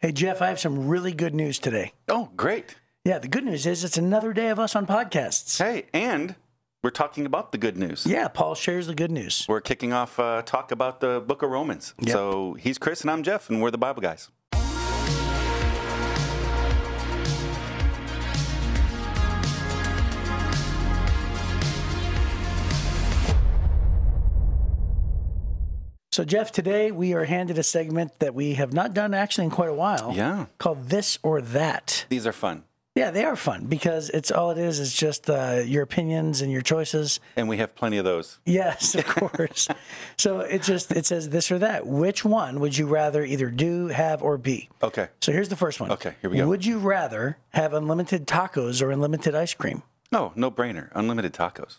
Hey, Jeff, I have some really good news today. Oh, great. Yeah, the good news is it's another day of us on podcasts. Hey, and we're talking about the good news. Yeah, Paul shares the good news. We're kicking off uh, talk about the book of Romans. Yep. So he's Chris and I'm Jeff, and we're the Bible guys. So, Jeff, today we are handed a segment that we have not done actually in quite a while Yeah. called This or That. These are fun. Yeah, they are fun because it's all it is is just uh, your opinions and your choices. And we have plenty of those. Yes, of course. so it just it says this or that. Which one would you rather either do, have, or be? Okay. So here's the first one. Okay, here we go. Would you rather have unlimited tacos or unlimited ice cream? Oh, no brainer. Unlimited tacos.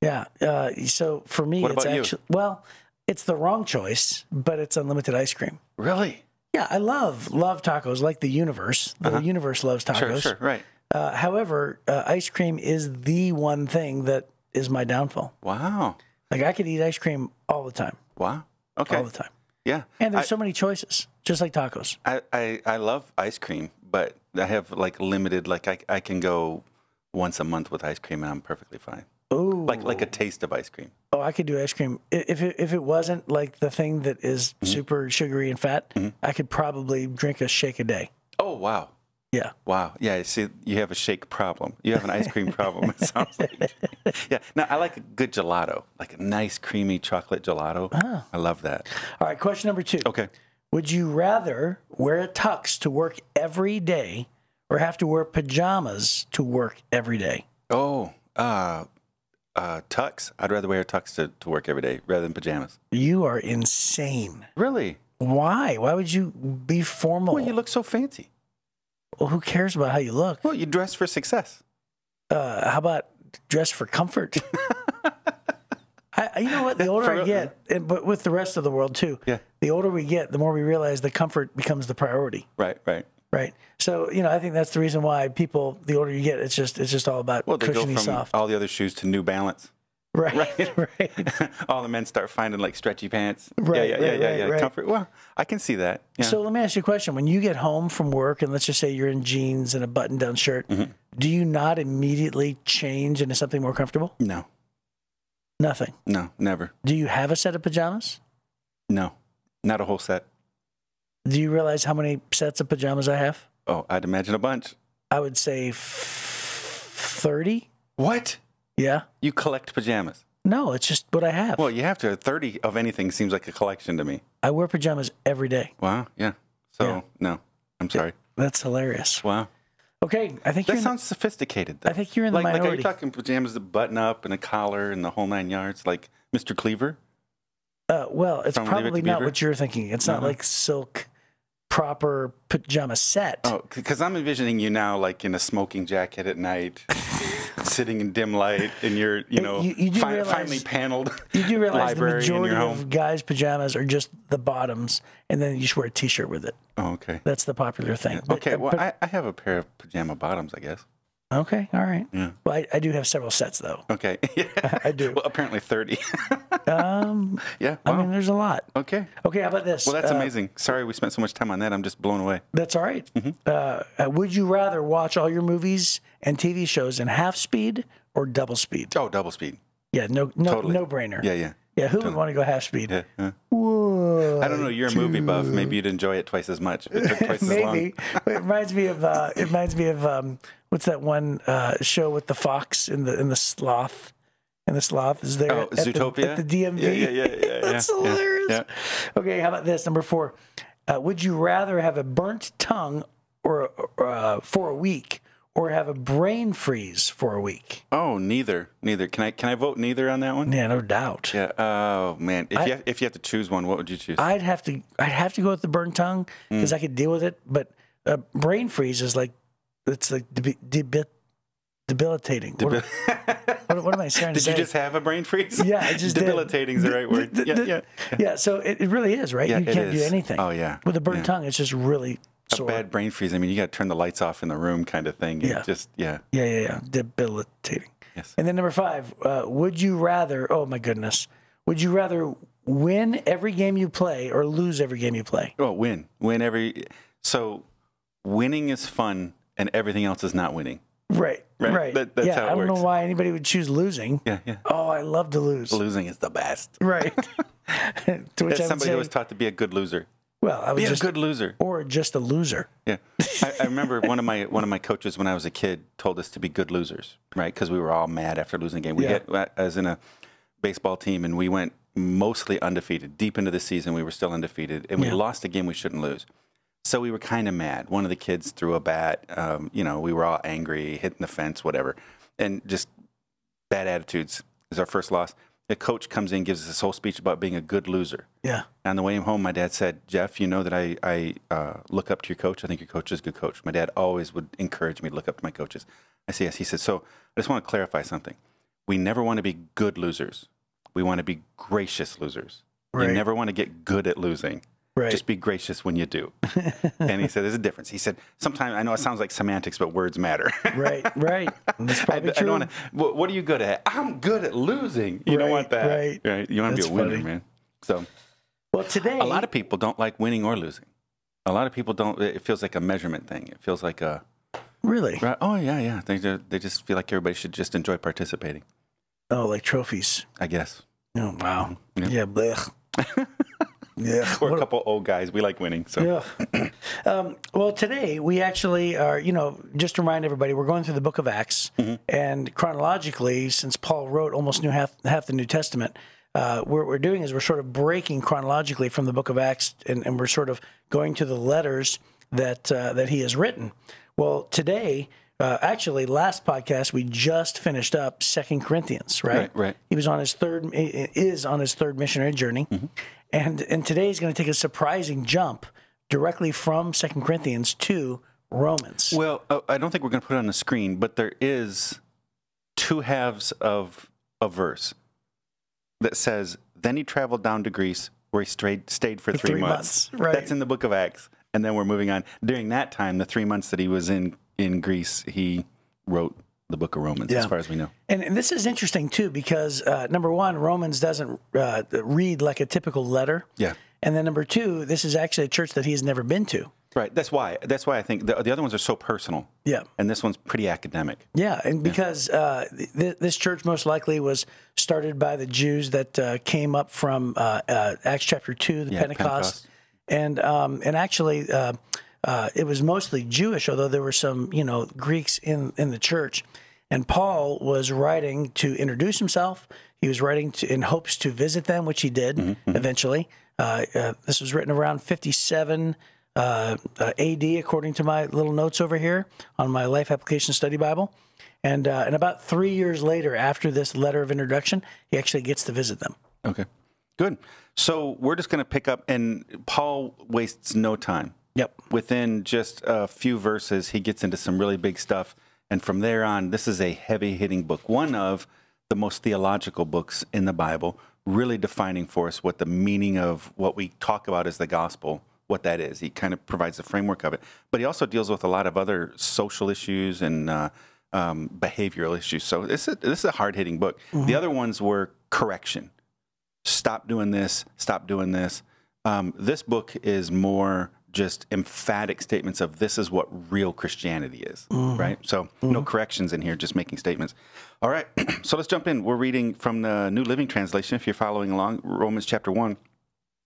Yeah. Uh, so for me, What it's about you? well, it's the wrong choice, but it's unlimited ice cream. Really? Yeah, I love love tacos like the universe. The universe loves tacos. Uh-huh. Sure, sure. Right. Uh, however, uh, ice cream is the one thing that is my downfall. Wow. Like I could eat ice cream all the time, Wow. Okay. all the time, Yeah. and there's I, so many choices, just like tacos. I, I, I love ice cream, but I have like limited, like I, I can go once a month with ice cream and I'm perfectly fine. Oh, Like like a taste of ice cream. oh, I could do ice cream if it, if it wasn't like the thing that is Mm-hmm. super sugary and fat. I could probably drink a shake a day. Oh, wow. Yeah. Wow. Yeah. See, you have a shake problem. You have an ice cream problem. It sounds like. Yeah. Now I like a good gelato, like a nice creamy chocolate gelato. Ah. I love that. All right. Question number two. Okay. Would you rather wear a tux to work every day, or have to wear pajamas to work every day? Oh, uh, uh, tux. I'd rather wear a tux to, to work every day rather than pajamas. You are insane. Really? Why? Why would you be formal? Well, you look so fancy. Well, who cares about how you look? Well, you dress for success. Uh, how about dress for comfort? I, you know what? The older For I get, and, but with the rest of the world too, Yeah. the older we get, the more we realize the comfort becomes the priority, Right. Right. Right? So you know, I think that's the reason why people, the older you get, it's just it's just all about Well, they go from soft, all the other shoes to New Balance. right? Right. right. all the men start finding like stretchy pants. Right, Yeah. Yeah. right, yeah. right, yeah. right. Comfort. Well, I can see that. Yeah. So let me ask you a question: When you get home from work, and let's just say you're in jeans and a button-down shirt, Mm-hmm. do you not immediately change into something more comfortable? no. Nothing. No. Never. Do you have a set of pajamas? No. Not a whole set. Do you realize how many sets of pajamas I have? Oh, I'd imagine a bunch. I would say thirty. What? Yeah. You collect pajamas? No, it's just what I have. Well, you have to. Thirty of anything seems like a collection to me. I wear pajamas every day. Wow. Yeah. So Yeah. no. I'm sorry. That's hilarious. Wow. Okay, I think That you're. In sounds sophisticated. Though. I think you're in the like, like, are minority. you talking pajamas that button up and a collar and the whole nine yards, like Mr. Cleaver? uh, well, it's From Leave It to probably not Beaver? what you're thinking. It's not Uh-huh. like silk, proper pajama set. Oh, because I'm envisioning you now, like in a smoking jacket at night, sitting in dim light, in your, you know, you- you fi- realize- finely paneled You do realize the majority of guys' pajamas are just the bottoms, and then you just wear a t-shirt with it. Oh, okay. That's the popular thing. But- Okay. Uh, well, but- I, I have a pair of pajama bottoms, I guess. Okay, all right. Yeah. Well, I, I do have several sets though. Okay. Yeah. I do. Well, apparently 30. Um, yeah. I Wow. mean, there's a lot. okay. Okay, how about this? Well, that's Uh, amazing. Sorry we spent so much time on that. I'm just blown away. That's all right. Mm-hmm. Uh, uh, would you rather watch all your movies and TV shows in half speed or double speed? Oh, double speed. Yeah, no, no, Totally. no brainer. Yeah, yeah. Yeah, who would want to go half speed? Yeah. yeah. Whoa, I don't know. You're a movie buff. Maybe you'd enjoy it twice as much. It took twice as long. Maybe it reminds me of uh, it reminds me of um, what's that one uh, show with the fox and the and the sloth and the sloth is there Oh, at the- Zootopia? at the, DMV. Yeah, yeah, yeah, yeah, That's yeah, hilarious. yeah. Okay, how about this number four? Uh, would you rather have a burnt tongue or uh, for a week, or have a brain freeze for a week? Oh, neither, neither. Can I can I vote neither on that one? Yeah, no doubt. Yeah. Oh man, if I- you have, if you have to choose one, what would you choose? I'd have to I'd have to go with the burnt tongue because I could deal with it. But a brain freeze is like it's like debi- debi- debilitating. What, what, what am I trying to Did you just have a brain freeze? Yeah, I just did. debilitating is the right word. The- Yeah, the- yeah. yeah. So it, it really is right. Yeah, you can't do anything. Oh yeah. With a burnt Yeah. tongue, it's just really A sore. bad brain freeze. I mean, you got to turn the lights off in the room, kind of thing. Yeah. Just yeah. Yeah, yeah, yeah. Debilitating. Yes. And then number five, uh, would you rather? Oh my goodness, would you rather win every game you play or lose every game you play? Oh, win, win every. So winning is fun and everything else is not winning. Right. Right. Right. That- that's yeah. how it I don't works. know why anybody would choose losing. Yeah, yeah. Oh, I love to lose. Losing is the best. Right. to which That's somebody say, who was taught to be a good loser. well, I was Be just a good loser. or just a loser. Yeah, I, I remember one of my one of my coaches when I was a kid told us to be good losers, right? Because we were all mad after losing a game. We Yeah. hit uh, as in a baseball team, and we went mostly undefeated. Deep into the season, we were still undefeated, and we Yeah. lost a game we shouldn't lose. So we were kind of mad. One of the kids threw a bat. Um, you know, we were all angry, hitting the fence, whatever, and just bad attitudes. Is our first loss. The coach comes in, gives us this whole speech about being a good loser. Yeah. On the way home, my dad said, Jeff, you know that I, I uh, look up to your coach. I think your coach is a good coach. My dad always would encourage me to look up to my coaches. I said, yes. He said, so I just want to clarify something. We never want to be good losers. We want to be gracious losers. Right. You never want to get good at losing. Right. Just be gracious when you do. and he said, there's a difference. He said, sometimes I know it sounds like semantics, but words matter. right. Right. That's probably I true. don't want to. What, what are you good at? I'm good at losing. You don't want that. right. You want to be a winner, funny. man. So well, today a lot of people don't like winning or losing. A lot of people don't. It feels like a measurement thing. It feels like a really. right. Oh yeah, yeah. They they just feel like everybody should just enjoy participating. Oh, like trophies. I guess. Oh, wow. Mm-hmm. Yeah. Yeah. blech. yeah. We're a couple old guys. We like winning. So Yeah. um, well, today we actually are, you know, just to remind everybody, we're going through the book of Acts. And chronologically, since Paul wrote almost new half, half the New Testament, uh, what we're doing is we're sort of breaking chronologically from the book of Acts and, and we're sort of going to the letters that, uh, that he has written. Well, today, uh, actually, last podcast, we just finished up Second Corinthians, right? Right, right. He was on his third, is on his third missionary journey. And, and today he's going to take a surprising jump directly from Second Corinthians to Romans. well, uh, I don't think we're going to put it on the screen, but there is two halves of a verse that says, "Then he traveled down to Greece, where he stayed stayed for three, three months." months, right. That's in the Book of Acts, and then we're moving on. During that time, the three months that he was in in Greece, he wrote the Book of Romans, as far as we know. And, and this is interesting too because uh, number one, Romans doesn't uh, read like a typical letter. Yeah. And then number two, this is actually a church that he has never been to. Right. That's why. That's why I think the, the other ones are so personal, Yeah. and this one's pretty academic. Yeah, and because uh, th- this church most likely was started by the Jews that uh, came up from uh, uh, Acts chapter two, the Yeah, Pentecost, Pentecost. and um, and actually uh, it was mostly Jewish, although there were some you know Greeks in in the church. And Paul was writing to introduce himself. He was writing to, in hopes to visit them, which he did Mm-hmm, eventually. Uh, uh, this was written around 57 uh, uh, AD, according to my little notes over here on my Life Application Study Bible. And uh, and about three years later, after this letter of introduction, he actually gets to visit them. Okay. Good. So we're just going to pick up, and Paul wastes no time. Yep. Within just a few verses, he gets into some really big stuff. And from there on, this is a heavy hitting book, one of the most theological books in the Bible, really defining for us what the meaning of what we talk about as the gospel, what that is. He kind of provides the framework of it. But he also deals with a lot of other social issues and uh, um, behavioral issues. So this is, this is a hard hitting book. The other ones were correction stop doing this, stop doing this. Um, this book is more just emphatic statements of this is what real Christianity is, mm-hmm. right? So no mm-hmm. corrections in here, just making statements. All right, so let's jump in. We're reading from the New Living Translation, if you're following along, Romans chapter 1,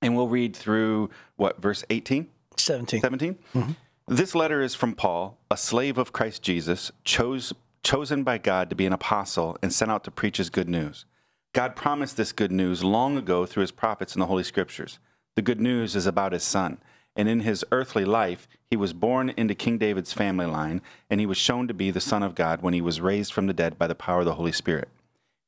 and we'll read through what, verse 18? 17. 17. Mm-hmm. This letter is from Paul, a slave of Christ Jesus, chose, chosen by God to be an apostle and sent out to preach his good news. God promised this good news long ago through his prophets in the Holy Scriptures. The good news is about his son. And in his earthly life, he was born into King David's family line, and he was shown to be the Son of God when he was raised from the dead by the power of the Holy Spirit.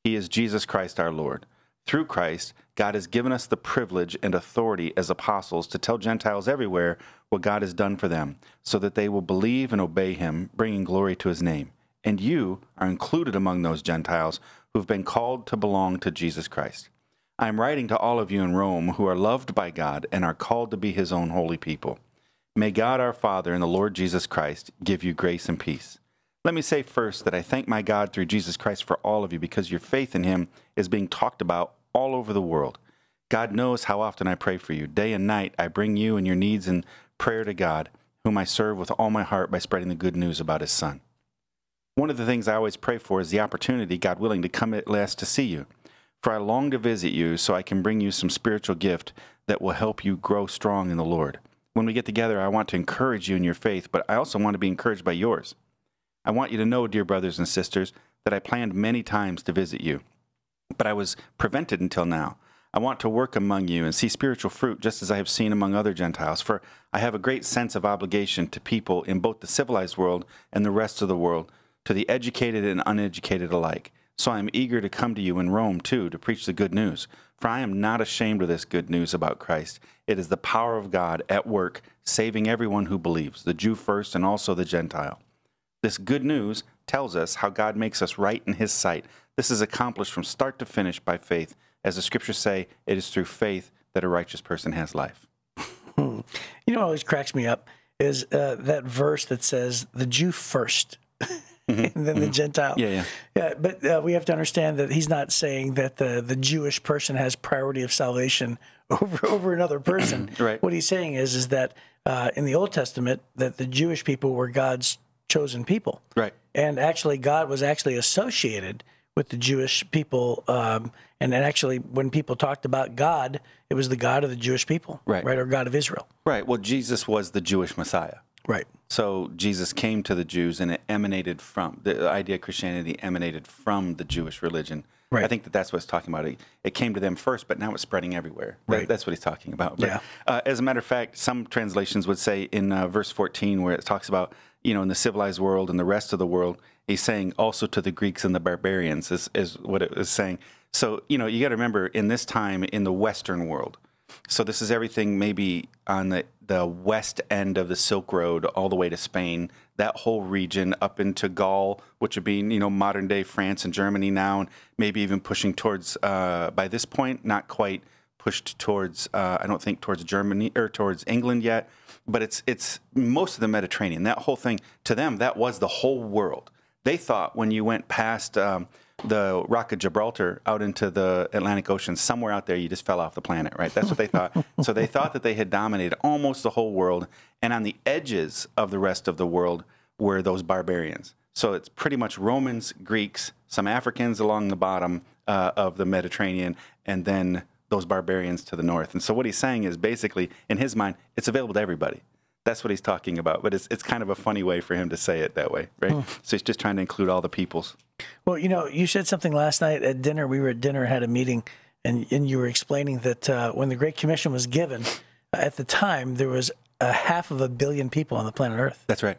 He is Jesus Christ our Lord. Through Christ, God has given us the privilege and authority as apostles to tell Gentiles everywhere what God has done for them, so that they will believe and obey him, bringing glory to his name. And you are included among those Gentiles who have been called to belong to Jesus Christ. I am writing to all of you in Rome who are loved by God and are called to be his own holy people. May God our Father and the Lord Jesus Christ give you grace and peace. Let me say first that I thank my God through Jesus Christ for all of you because your faith in him is being talked about all over the world. God knows how often I pray for you. Day and night I bring you and your needs in prayer to God, whom I serve with all my heart by spreading the good news about his son. One of the things I always pray for is the opportunity, God willing, to come at last to see you. For I long to visit you so I can bring you some spiritual gift that will help you grow strong in the Lord. When we get together, I want to encourage you in your faith, but I also want to be encouraged by yours. I want you to know, dear brothers and sisters, that I planned many times to visit you, but I was prevented until now. I want to work among you and see spiritual fruit just as I have seen among other Gentiles, for I have a great sense of obligation to people in both the civilized world and the rest of the world, to the educated and uneducated alike. So I am eager to come to you in Rome, too, to preach the good news. For I am not ashamed of this good news about Christ. It is the power of God at work, saving everyone who believes, the Jew first and also the Gentile. This good news tells us how God makes us right in His sight. This is accomplished from start to finish by faith. As the scriptures say, it is through faith that a righteous person has life. You know what always cracks me up is uh, that verse that says the Jew 1st and then the Gentile. Mm-hmm. Yeah, yeah. Yeah, but uh, we have to understand that he's not saying that the, the Jewish person has priority of salvation over over another person. Right. What he's saying is is that uh, in the Old Testament that the Jewish people were God's chosen people. Right. And actually, God was actually associated with the Jewish people. Um, and actually, when people talked about God, it was the God of the Jewish people, Right. Right, or God of Israel, Right. Well, Jesus was the Jewish Messiah. Right? So Jesus came to the Jews, and it emanated from the idea of Christianity emanated from the Jewish religion. Right. I think that that's what it's talking about. It, it came to them first, but now it's spreading everywhere. That- Right. that's what he's talking about. But, Yeah. uh, as a matter of fact, some translations would say in uh, verse 14, where it talks about you know in the civilized world and the rest of the world, he's saying also to the Greeks and the barbarians is is what it was saying. So you know you got to remember in this time in the Western world. So this is everything maybe on the the west end of the Silk Road all the way to Spain, that whole region up into Gaul, which would be you know modern day France and Germany now, and maybe even pushing towards uh, by this point not quite pushed towards uh, I don't think towards Germany or towards England yet, but it's it's most of the Mediterranean. That whole thing to them that was the whole world. They thought when you went past um, the Rock of Gibraltar out into the Atlantic Ocean, somewhere out there, you just fell off the planet, right? That's what they thought. so they thought that they had dominated almost the whole world, and on the edges of the rest of the world were those barbarians. So it's pretty much Romans, Greeks, some Africans along the bottom uh, of the Mediterranean, and then those barbarians to the north. And so what he's saying is basically, in his mind, it's available to everybody. That's what he's talking about. But it's, it's kind of a funny way for him to say it that way, right? So he's just trying to include all the peoples. Well, you know, you said something last night at dinner. We were at dinner, had a meeting, and, and you were explaining that uh, when the Great Commission was given, at the time, there was a half of a billion people on the planet Earth. That's right.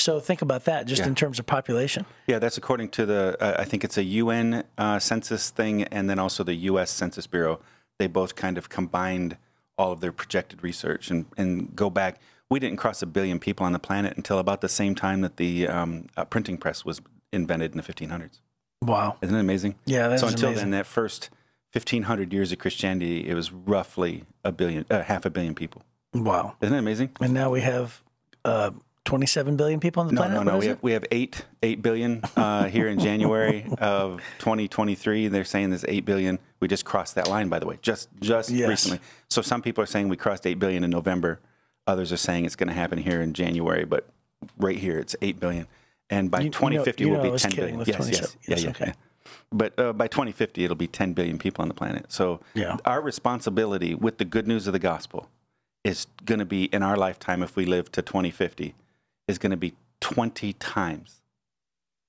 So think about that just Yeah. in terms of population. Yeah, that's according to the, uh, I think it's a UN uh, census thing and then also the US Census Bureau. They both kind of combined all of their projected research and, and go back. We didn't cross a billion people on the planet until about the same time that the um, uh, printing press was invented in the 1500s. Wow. Isn't it amazing? Yeah, that so until amazing. then, that first 1500 years of Christianity, it was roughly a billion, uh, half a billion people. Wow. Isn't it amazing? And now we have uh, 27 billion people on the No, planet. no, What no. is We it? have, we have eight eight billion uh, here in January of 2023. They're saying there's eight billion. We just crossed that line, by the way, just just Yes. recently. So some people are saying we crossed eight billion in November. Others are saying it's going to happen here in January, but right here it's eight billion, and by You- you know- 2050 you will know be was 10 kidding billion. Yes, yes, yeah, Yes, yeah, okay. yeah. But uh, by 2050, it'll be 10 billion people on the planet. So Yeah. our responsibility with the good news of the gospel is going to be in our lifetime, if we live to 2050, is going to be 20 times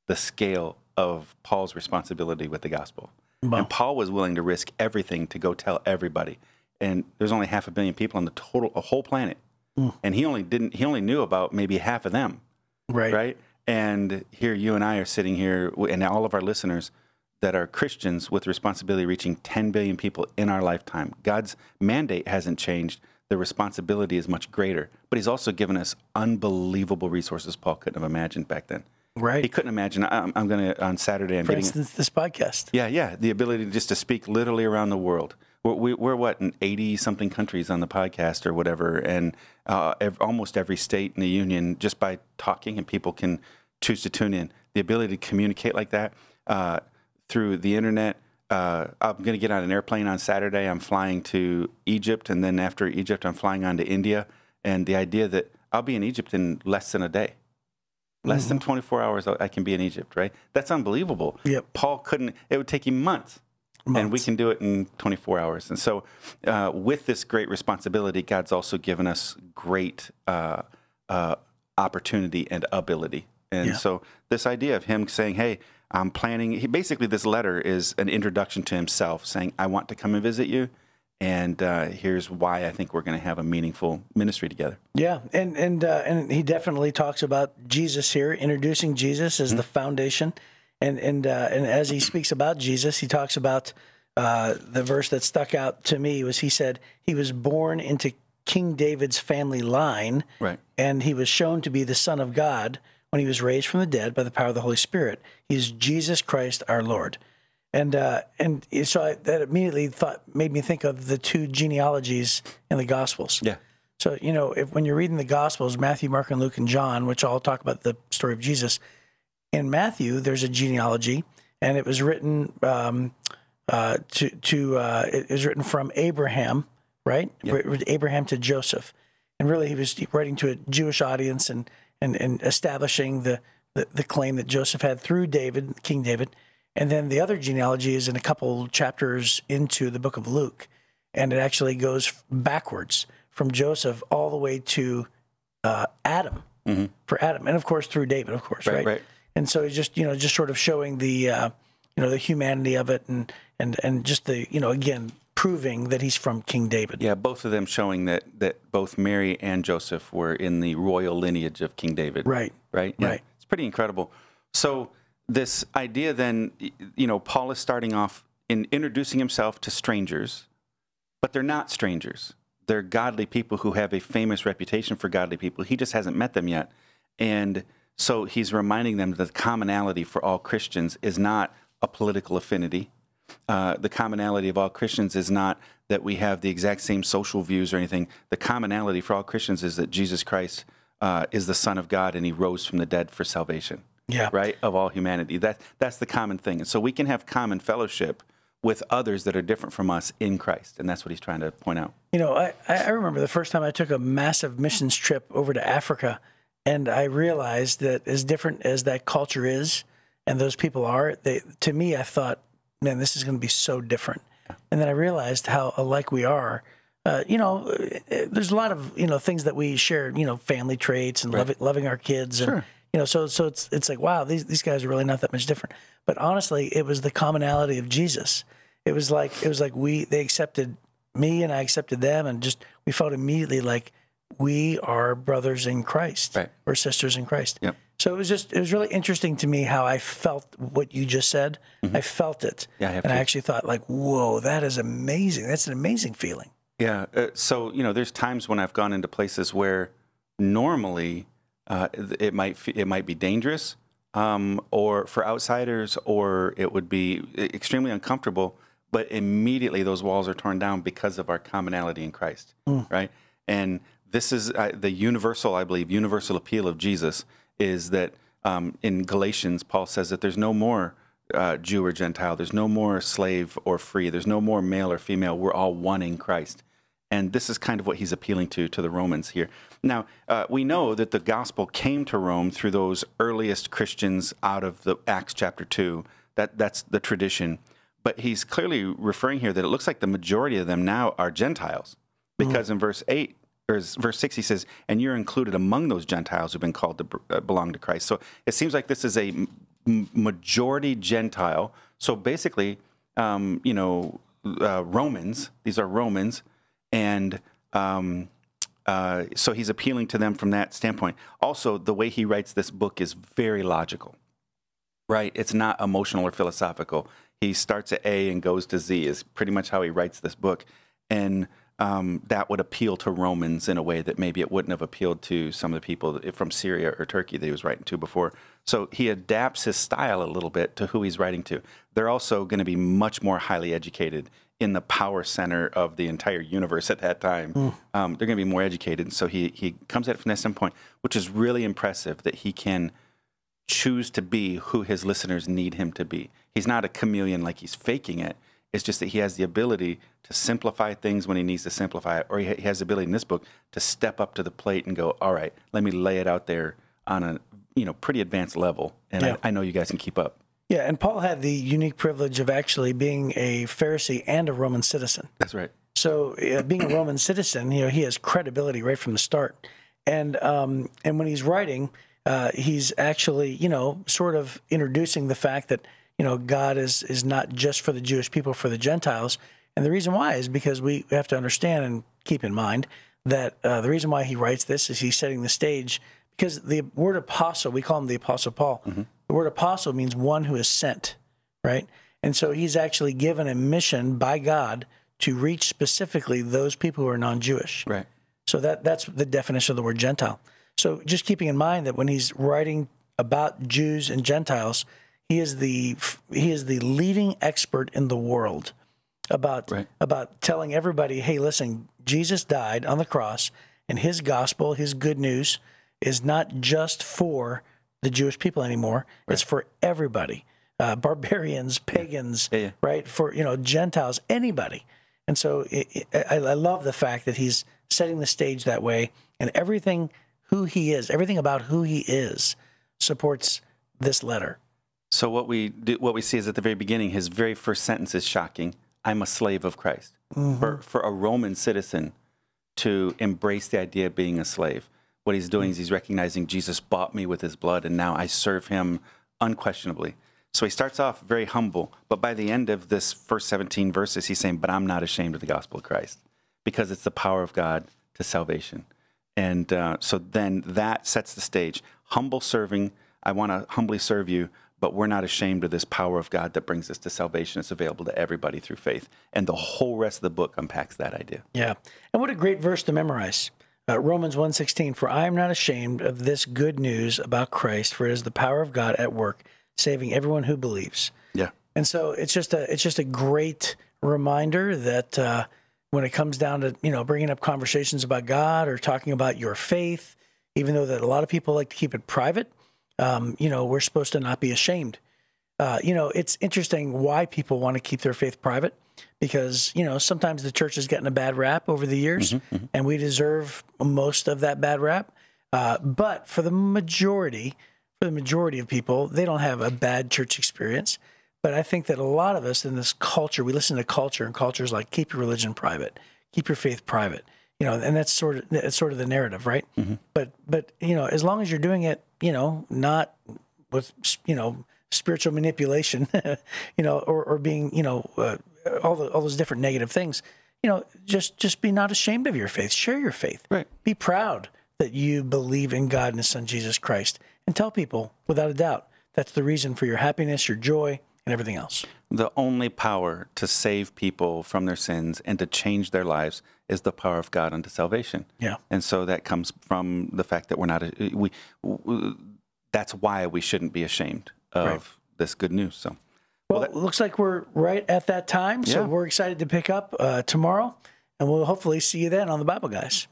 the scale of Paul's responsibility with the gospel. Wow. And Paul was willing to risk everything to go tell everybody. And there's only half a billion people on the total, a whole planet. Hmm. And he only didn't, he only knew about maybe half of them Right. right? And here you and I are sitting here, and all of our listeners that are Christians with responsibility reaching 10 billion people in our lifetime. God's mandate hasn't changed. The responsibility is much greater, but He's also given us unbelievable resources Paul couldn't have imagined back then. Right. He couldn't imagine. I'm, I'm going to on Saturday. I'm For getting instance, this podcast. yeah, yeah. The ability just to speak literally around the world. We're, we, we're what in eighty something countries on the podcast or whatever, and uh, ev- almost every state in the union just by talking, and people can choose to tune in. The ability to communicate like that uh, through the internet. Uh, I'm going to get on an airplane on Saturday. I'm flying to Egypt, and then after Egypt, I'm flying on to India. And the idea that I'll be in Egypt in less than a day. Less than 24 hours, I can be in Egypt, right? That's unbelievable. Yep. Paul couldn't, it would take him months. And we can do it in 24 hours. And so, uh, with this great responsibility, God's also given us great uh, uh, opportunity and ability. And Yeah. so, this idea of him saying, Hey, I'm planning, he basically, this letter is an introduction to himself saying, I want to come and visit you. And uh, here's why I think we're going to have a meaningful ministry together. Yeah, and and uh, and he definitely talks about Jesus here, introducing Jesus as the foundation, and and uh, and as he speaks about Jesus, he talks about uh, the verse that stuck out to me was he said he was born into King David's family line, Right. and he was shown to be the Son of God when he was raised from the dead by the power of the Holy Spirit. He is Jesus Christ our Lord. And uh, and so I, that immediately thought made me think of the two genealogies in the Gospels. Yeah. So you know, if when you're reading the Gospels, Matthew, Mark, and Luke, and John, which all talk about the story of Jesus, in Matthew there's a genealogy, and it was written um, uh, to to uh, it was written from Abraham, right? Abraham to Joseph, and really he was writing to a Jewish audience and and, and establishing the, the the claim that Joseph had through David, King David, and then the other genealogy is in a couple chapters into the book of Luke, and it actually goes backwards from Joseph all the way to uh, Adam. For Adam, and of course through David, of course, Right, right? right. And so it's just you know just sort of showing the uh, you know the humanity of it, and and and just the you know again proving that he's from King David. Yeah, both of them showing that, that both Mary and Joseph were in the royal lineage of King David. Right. Right. Yeah. Right. It's pretty incredible. So this idea then, you know, Paul is starting off in introducing himself to strangers, but they're not strangers. They're godly people who have a famous reputation for godly people. He just hasn't met them yet. And so he's reminding them that the commonality for all Christians is not a political affinity. Uh, the commonality of all Christians is not that we have the exact same social views or anything. The commonality for all Christians is that Jesus Christ uh, is the Son of God and he rose from the dead for salvation Yeah. right of all humanity that that's the common thing and so we can have common fellowship with others that are different from us in christ and that's what he's trying to point out You know, I, I remember the first time I took a massive missions trip over to Africa, and I realized that as different as that culture is and those people are, they to me, I thought, man, this is going to be so different. And then I realized how alike we are. Uh, you know, uh, there's a lot of you know things that we share. You know, family traits and loving, loving our kids, and you know, so so it's it's like wow, these these guys are really not that much different. But honestly, it was the commonality of Jesus. It was like it was like we they accepted me and I accepted them, and just we felt immediately like we are brothers in Christ Right. or sisters in Christ. Yep. So it was just it was really interesting to me how I felt what you just said. I felt it, Mm-hmm. Yeah, I have and I actually thought like, whoa, that is amazing. That's an amazing feeling. yeah uh, so you know there's times when i've gone into places where normally uh, it might it might be dangerous um, or for outsiders or it would be extremely uncomfortable but immediately those walls are torn down because of our commonality in christ right and this is uh, the universal i believe universal appeal of jesus is that um, in galatians paul says that there's no more uh, jew or gentile there's no more slave or free there's no more male or female we're all one in christ and this is kind of what he's appealing to to the Romans here. Now, uh, we know that the gospel came to Rome through those earliest Christians out of the Acts chapter 2. That, that's the tradition. But he's clearly referring here that it looks like the majority of them now are Gentiles. Because in verse 8, or is- verse 6, he says, and you're included among those Gentiles who've been called to uh, belong to Christ. So it seems like this is a majority Gentile. So basically, um, you know, uh, Romans, these are Romans, and um, uh, so he's appealing to them from that standpoint. Also, the way he writes this book is very logical, right? It's not emotional or philosophical. He starts at A and goes to Z, is pretty much how he writes this book. And um, that would appeal to Romans in a way that maybe it wouldn't have appealed to some of the people from Syria or Turkey that he was writing to before. So he adapts his style a little bit to who he's writing to. They're also going to be much more highly educated in the power center of the entire universe at that time. Um, they're going to be more educated. So he, he comes at it from that standpoint, which is really impressive that he can choose to be who his listeners need him to be. He's not a chameleon like he's faking it. It's just that he has the ability to simplify things when he needs to simplify it, or he, he has the ability in this book to step up to the plate and go, all right, let me lay it out there on a you know pretty advanced level, and Yeah. I, I know you guys can keep up. Yeah, and Paul had the unique privilege of actually being a Pharisee and a Roman citizen. That's right. So, uh, being a Roman citizen, you know, he has credibility right from the start. And um, and when he's writing, uh, he's actually, you know, sort of introducing the fact that you know God is is not just for the Jewish people, for the Gentiles. And the reason why is because we have to understand and keep in mind that uh, the reason why he writes this is he's setting the stage because the word apostle, we call him the apostle Paul. The word apostle means one who is sent, right? And so he's actually given a mission by God to reach specifically those people who are non-Jewish. Right. So that that's the definition of the word Gentile. So just keeping in mind that when he's writing about Jews and Gentiles, he is the he is the leading expert in the world about Right. about telling everybody, hey, listen, Jesus died on the cross, and his gospel, his good news, is not just for the Jewish people anymore. It's for everybody, uh, barbarians, pagans, Yeah, yeah. right? For you know Gentiles, anybody. And so it, it, I, I love the fact that he's setting the stage that way, and everything who he is, everything about who he is, supports this letter. So what we do, what we see is at the very beginning, his very first sentence is shocking. I'm a slave of Christ. For for a Roman citizen to embrace the idea of being a slave, what he's doing is he's recognizing Jesus bought me with his blood, and now I serve him unquestionably. So he starts off very humble, but by the end of this first 17 verses, he's saying, "But I'm not ashamed of the gospel of Christ, because it's the power of God to salvation." And uh, so then that sets the stage. Humble serving. I want to humbly serve you, but we're not ashamed of this power of God that brings us to salvation. It's available to everybody through faith. And the whole rest of the book unpacks that idea. Yeah. And what a great verse to memorize. Uh, Romans 1:16 for I am not ashamed of this good news about Christ for it is the power of God at work saving everyone who believes. Yeah. And so it's just a it's just a great reminder that uh, when it comes down to you know bringing up conversations about God or talking about your faith, even though that a lot of people like to keep it private, um, you know we're supposed to not be ashamed. Uh, you know it's interesting why people want to keep their faith private because you know sometimes the church has gotten a bad rap over the years, and we deserve most of that bad rap. Uh, but for the majority, for the majority of people, they don't have a bad church experience. But I think that a lot of us in this culture, we listen to culture, and culture's like keep your religion private, keep your faith private. You know, and that's sort of that's sort of the narrative, right? But but you know, as long as you're doing it, you know, not with you know spiritual manipulation, you know, or, or being you know uh, all the all those different negative things, you know, just just be not ashamed of your faith. Share your faith. Right. Be proud that you believe in God and His Son Jesus Christ, and tell people without a doubt that's the reason for your happiness, your joy, and everything else. The only power to save people from their sins and to change their lives is the power of God unto salvation. Yeah. And so that comes from the fact that we're not, we, we that's why we shouldn't be ashamed of Right. this good news. So, Well, it looks like we're right at that time, so Yeah. we're excited to pick up uh, tomorrow, and we'll hopefully see you then on the Bible Guys.